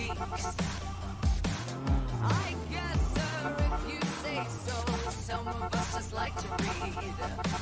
I guess, sir, if you say so, some of us just like to read.